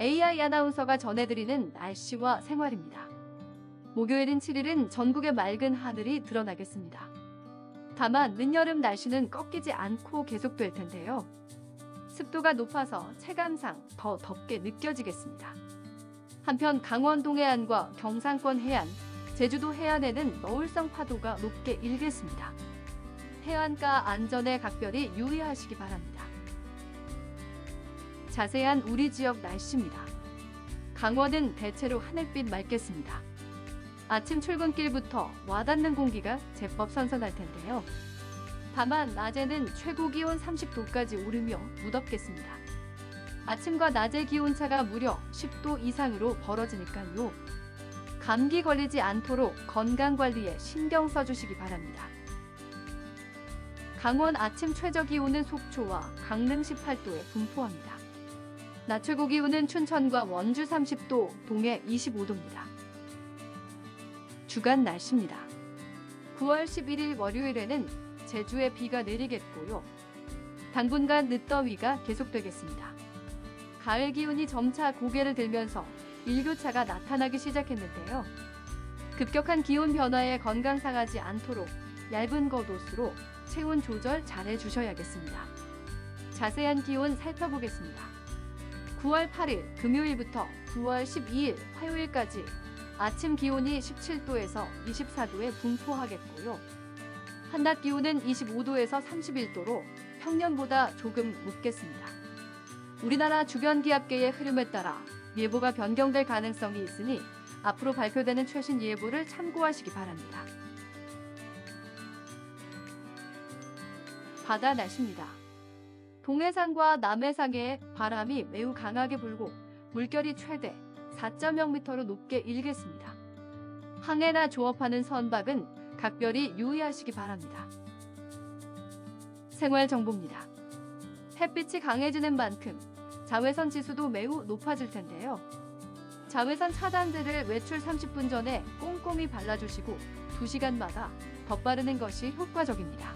AI 아나운서가 전해드리는 날씨와 생활입니다. 목요일인 7일은 전국의 맑은 하늘이 드러나겠습니다. 다만 늦여름 날씨는 꺾이지 않고 계속될 텐데요. 습도가 높아서 체감상 더 덥게 느껴지겠습니다. 한편 강원 동해안과 경상권 해안, 제주도 해안에는 너울성 파도가 높게 일겠습니다. 해안가 안전에 각별히 유의하시기 바랍니다. 자세한 우리 지역 날씨입니다. 강원은 대체로 하늘빛 맑겠습니다. 아침 출근길부터 와닿는 공기가 제법 선선할 텐데요. 다만 낮에는 최고 기온 30도까지 오르며 무덥겠습니다. 아침과 낮의 기온차가 무려 10도 이상으로 벌어지니까요. 감기 걸리지 않도록 건강 관리에 신경 써주시기 바랍니다. 강원 아침 최저 기온은 속초와 강릉 18도에 분포합니다. 낮 최고 기온은 춘천과 원주 30도, 동해 25도입니다. 주간 날씨입니다. 9월 11일 월요일에는 제주에 비가 내리겠고요. 당분간 늦더위가 계속되겠습니다. 가을 기운이 점차 고개를 들면서 일교차가 나타나기 시작했는데요. 급격한 기온 변화에 건강 상하지 않도록 얇은 겉옷으로 체온 조절 잘 해주셔야겠습니다. 자세한 기온 살펴보겠습니다. 9월 8일 금요일부터 9월 12일 화요일까지 아침 기온이 17도에서 24도에 분포하겠고요. 한낮 기온은 25도에서 31도로 평년보다 조금 높겠습니다. 우리나라 주변 기압계의 흐름에 따라 예보가 변경될 가능성이 있으니 앞으로 발표되는 최신 예보를 참고하시기 바랍니다. 바다 날씨입니다. 동해상과 남해상에 바람이 매우 강하게 불고 물결이 최대 4.0m로 높게 일겠습니다. 항해나 조업하는 선박은 각별히 유의하시기 바랍니다. 생활 정보입니다. 햇빛이 강해지는 만큼 자외선 지수도 매우 높아질 텐데요. 자외선 차단제를 외출 30분 전에 꼼꼼히 발라주시고 2시간마다 덧바르는 것이 효과적입니다.